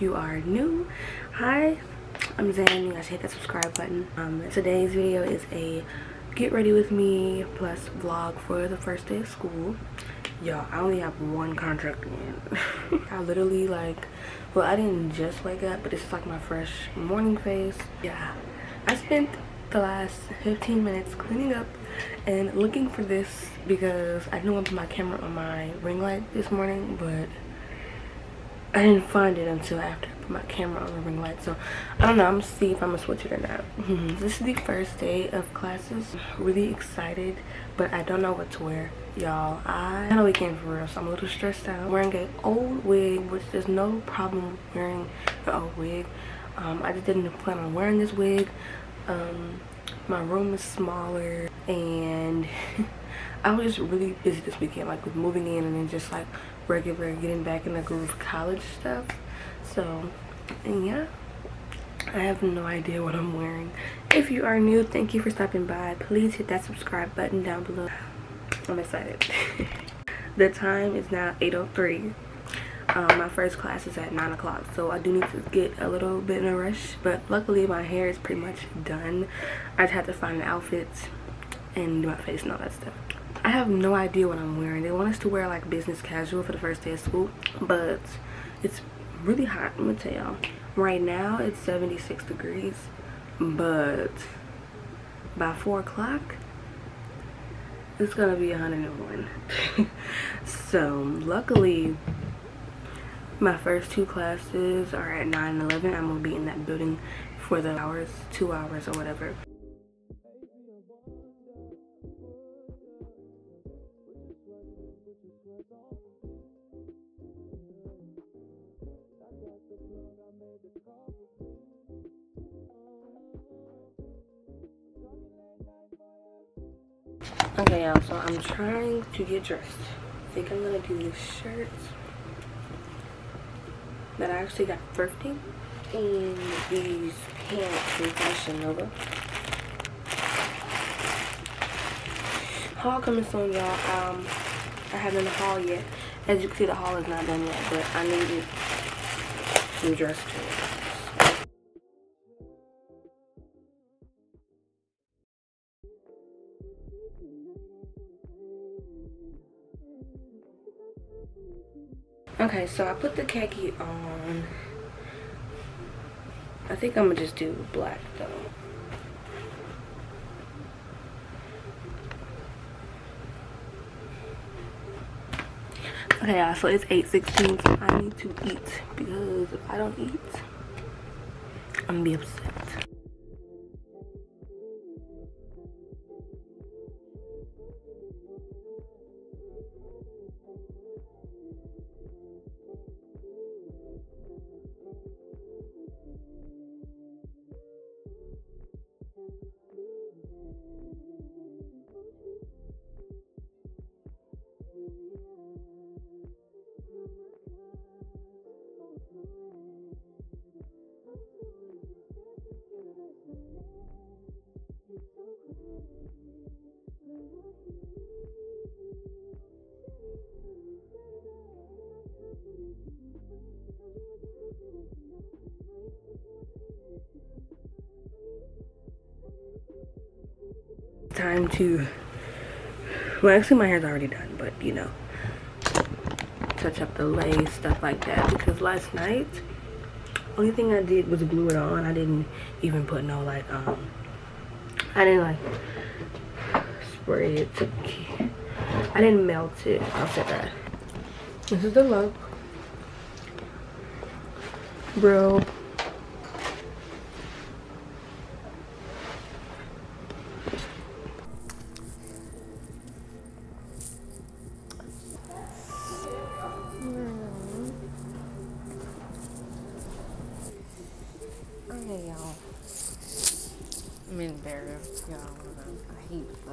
you are new. Hi I'm Zan. You guys hit that subscribe button. Um, today's video is a get ready with me plus vlog for the first day of school. Y'all I only have one contract in I literally like well I didn't just wake up but it's like my fresh morning face. Yeah I spent the last 15 minutes cleaning up and looking for this because I didn't want to put my camera on my ring light this morning but I didn't find it until after I put my camera on the ring light so I don't know I'm gonna see if I'm gonna switch it or not. This is the first day of classes. Really excited but I don't know what to wear y'all. I had a weekend for real so I'm a little stressed out. I'm wearing an old wig which there's no problem wearing an old wig. Um, I just didn't plan on wearing this wig. Um, my room is smaller and I was just really busy this weekend like with moving in and then just like regular getting back in the groove college stuff. So and yeah I have no idea what I'm wearing. If you are new thank you for stopping by. Please hit that subscribe button down below. I'm excited. The time is now 803 um, my first class is at 9 o'clock so I do need to get a little bit in a rush but luckily my hair is pretty much done. I just had to find an outfit and do my face and all that stuff I have no idea what I'm wearing. They want us to wear like business casual for the first day of school but it's really hot I'm gonna tell y'all. Right now it's 76 degrees but by 4 o'clock it's gonna be 101 so luckily my first two classes are at 9 and 11 i'm gonna be in that building for the hours two hours or whatever trying to get dressed i think i'm gonna do this shirt that I actually got thrifting and these pants from Fashion Nova. Haul coming soon, y'all. Um, I haven't haul yet. As you can see, the haul is not done yet, but I needed some dress pants. Okay, so I put the khaki on. I think I'm gonna just do black though. Okay, y'all, so it's 8.16, so I need to eat because if I don't eat, I'm gonna be upset. Time to well actually my hair's already done but you know touch up the lace stuff like that because last night only thing i did was glue it on. I didn't even put no like um i didn't like spray it to i didn't melt it. I'll say that. This is the look. Bro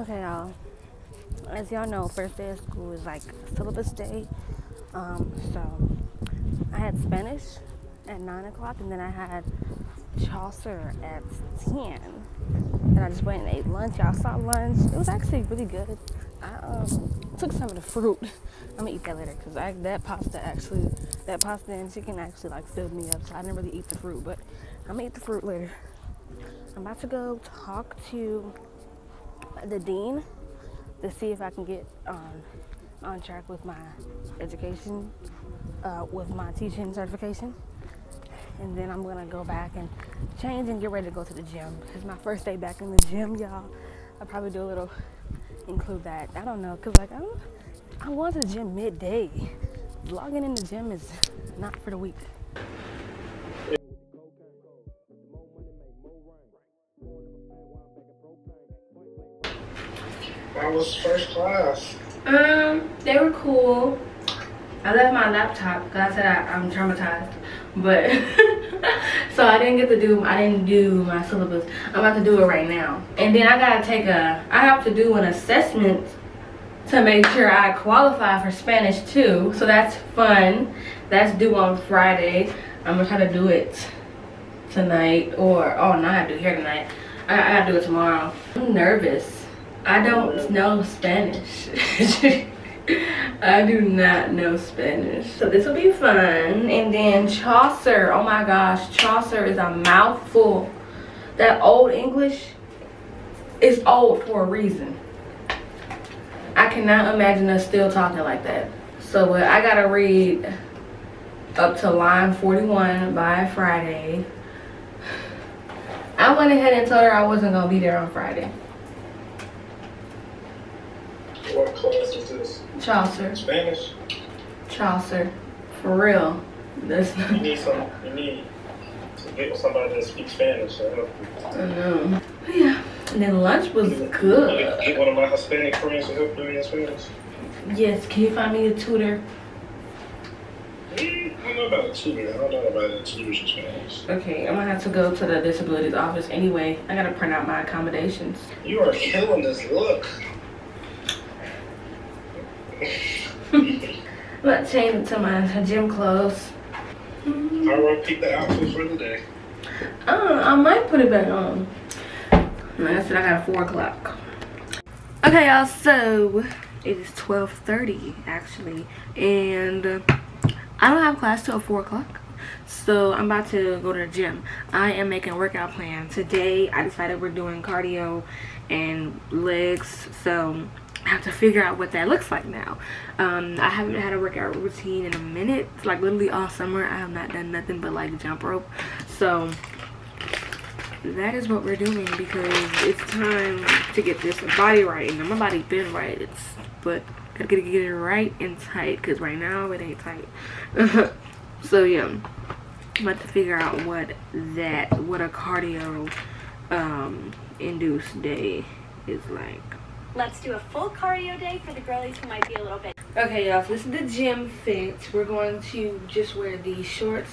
Okay, y'all. As y'all know, first day of school is like syllabus day. Um, so I had Spanish at nine o'clock, and then I had Chaucer at ten. And I just went and ate lunch. Y'all saw lunch. It was actually really good. I um, took some of the fruit. I'm gonna eat that later because that pasta actually, that pasta and chicken actually like filled me up. So I didn't really eat the fruit, but I'm gonna eat the fruit later. I'm about to go talk to the dean to see if I can get um, on track with my education, uh, with my teaching certification. And then I'm gonna go back and change and get ready to go to the gym. It's my first day back in the gym, y'all. I'll probably do a little, include that. I don't know, cause like I'm, I'm going to the gym midday. Vlogging in the gym is not for the weak. Was first class? Um, they were cool. I left my laptop because I said I, am traumatized, but so I didn't get to do. I didn't do my syllabus. I'm about to do it right now, and then I gotta take a. I have to do an assessment to make sure I qualify for Spanish too. So that's fun. That's due on Friday. I'm gonna try to do it tonight, or oh no, I have to do it here tonight. I, I have to do it tomorrow. I'm nervous. I don't know Spanish. I do not know Spanish. So this will be fun. And then Chaucer. Oh my gosh. Chaucer is a mouthful. That old English is old for a reason. I cannot imagine us still talking like that. So uh, I gotta read up to line 41 by Friday. I went ahead and told her I wasn't gonna be there on Friday. What class is this? Chaucer. Spanish? Chaucer. For real. That's. You need some, you need to get with somebody that speaks Spanish. So I know. Yeah. And then lunch was good. Get one of my Hispanic friends to help you in Spanish. Yes, can you find me a tutor? Eh, I don't know about a tutor. I don't know about a tutor's Spanish. Okay, I'm gonna have to go to the disabilities office anyway. I gotta print out my accommodations. You are killing this look. Let's change to my gym clothes. Alright, pick the outfit for the day. Uh, I might put it back on. Like I said, I got a 4 o'clock. Okay, y'all, so it is 12.30 actually. And I don't have class till 4 o'clock. So I'm about to go to the gym. I am making a workout plan. Today, I decided we're doing cardio and legs. So I have to figure out what that looks like now. Um, I haven't had a workout routine in a minute. Like literally all summer, I have not done nothing but like jump rope. So that is what we're doing because it's time to get this body right. And my body been right. It's but I gotta get it right and tight because right now it ain't tight. so yeah, I'm about to figure out what that what a cardio um, induced day is like. Let's do a full cardio day for the girlies who might be a little bit. Okay, y'all, so this is the gym fit. We're going to just wear these shorts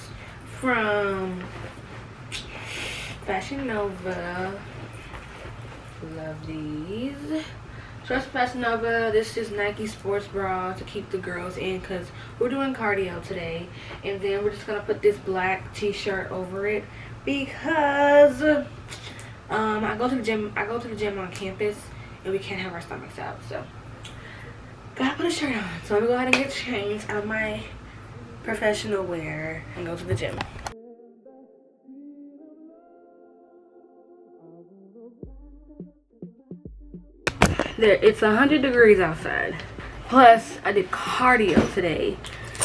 from Fashion Nova. Love these. From Fashion Nova. This is Nike sports bra to keep the girls in because we're doing cardio today. And then we're just going to put this black t-shirt over it because um, I go to the gym. I go to the gym on campus and we can't have our stomachs out. So gotta put a shirt on. So I'm gonna go ahead and get changed out of my professional wear and go to the gym. There, it's 100 degrees outside. Plus, I did cardio today.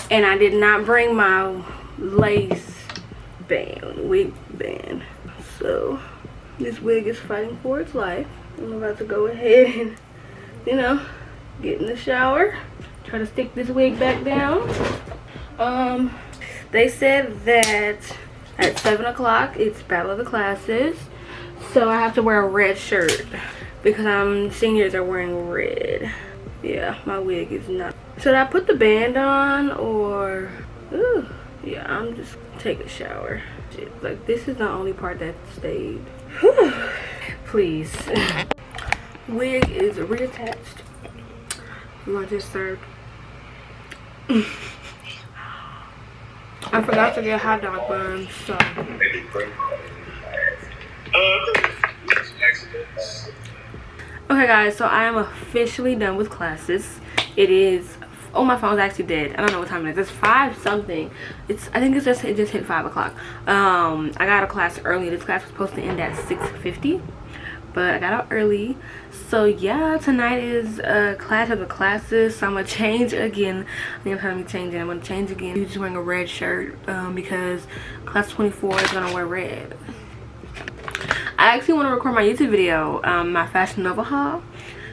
And I did not bring my lace band, wig band. So, this wig is fighting for its life. I'm about to go ahead and, you know, get in the shower. Try to stick this wig back down. Um, they said that at 7 o'clock it's Battle of the Classes. So I have to wear a red shirt because I'm seniors are wearing red. Yeah, my wig is not. Should I put the band on or... Ooh, yeah, I'm just take a shower. Like this is the only part that stayed. Please. Wig is reattached. You just served. I forgot to get hot dog buns, so. Okay guys, so I am officially done with classes. It is oh my phone's actually dead. I don't know what time it is. It's five something. It's I think it's just it just hit five o'clock. Um I got a class early. This class was supposed to end at 6:50 but I got out early. So yeah, tonight is a clash of the classes. So I'm gonna change again. I think I'm having me changing. I'm gonna change again. He's just wearing a red shirt um, because class 24 is gonna wear red. I actually want to record my YouTube video, um, my Fashion Nova haul.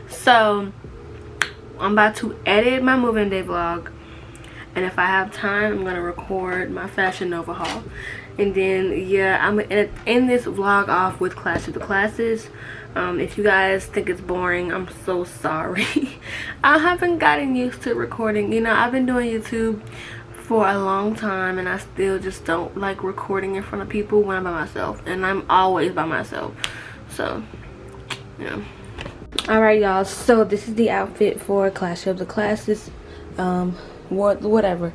So I'm about to edit my moving day vlog. And if I have time, I'm gonna record my Fashion Nova haul and then yeah i'm gonna end this vlog off with clash of the classes. Um, if you guys think it's boring i'm so sorry. I haven't gotten used to recording. You know i've been doing youtube for a long time and i still just don't like recording in front of people when i'm by myself and i'm always by myself. So yeah. All right y'all. So this is the outfit for clash of the classes. Um what whatever.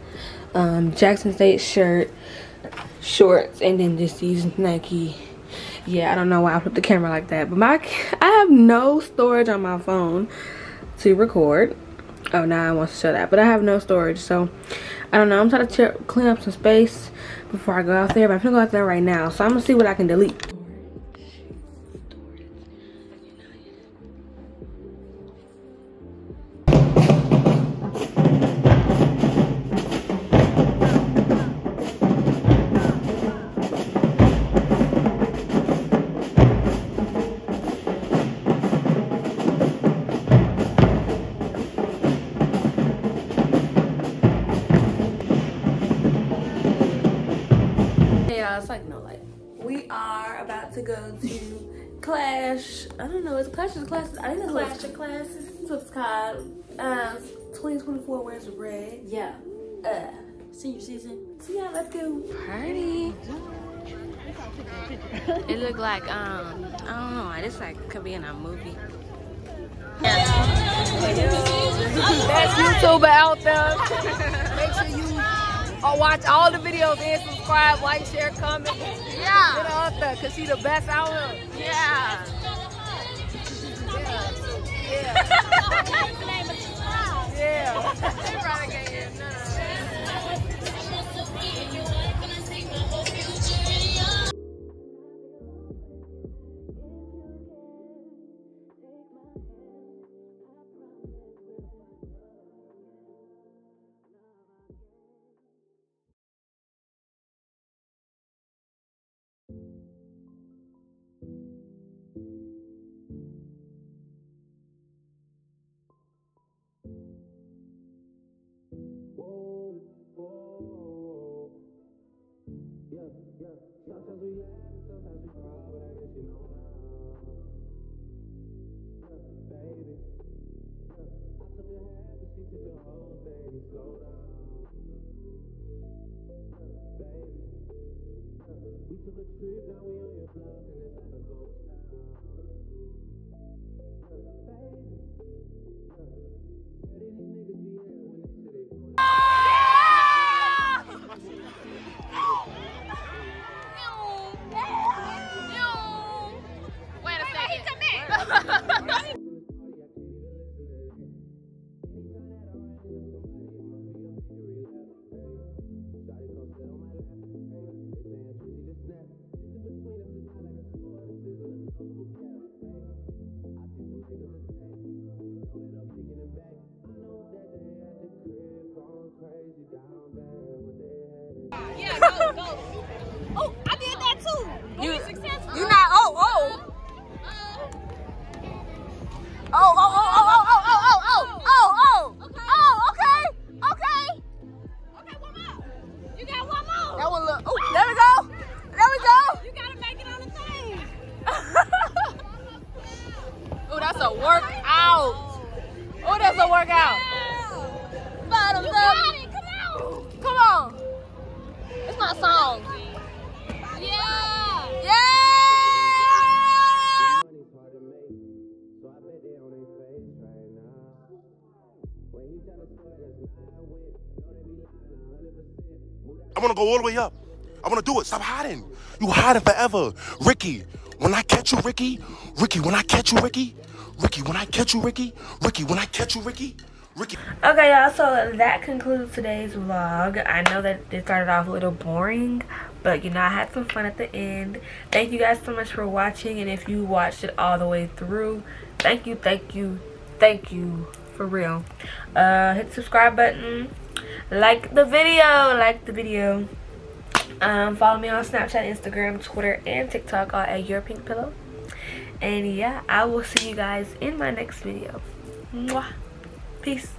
Um jackson state shirt shorts and then just these Nike. Yeah I don't know why I put the camera like that but my I have no storage on my phone to record. Oh now I want to show that but I have no storage so I don't know. I'm trying to clean up some space before I go out there but I'm gonna go out there right now so I'm gonna see what I can delete don't know. It's Clash of Classes. I think it's Clash of Classes. That's what it's called. Uh, 2024 wears red. Yeah. Uh, senior season. So yeah, let's go party. it looked like um I don't know. This like could be in a movie. That's YouTuber out there. Make sure you uh, watch all the videos and subscribe, like, share, comment. Yeah. Get her up there because she the best out here. Yeah. Yeah. Yeah. Yeah. look, look. Sometimes we laugh sometimes we cry, but I guess you know now. Look, baby. Look, I took your hand, but she took the whole thing. Slow down. Look, baby. Look, we took a trip, now we on your block and it's like You, you not, oh, oh. Oh, oh, want to go all the way up. I want to do it. Stop hiding. You hiding forever. Ricky, when I catch you, Ricky, Ricky, when I catch you, Ricky, Ricky, when I catch you, Ricky, Ricky, when I catch you, Ricky, Ricky. Okay, y'all, so that concludes today's vlog. I know that it started off a little boring, but you know, I had some fun at the end. Thank you guys so much for watching, and if you watched it all the way through, thank you, thank you, thank you, for real. Uh, hit the subscribe button, like the video like the video. Um follow me on snapchat instagram twitter and tiktok all at your pink pillow. And yeah i will see you guys in my next video. Mwah. peace.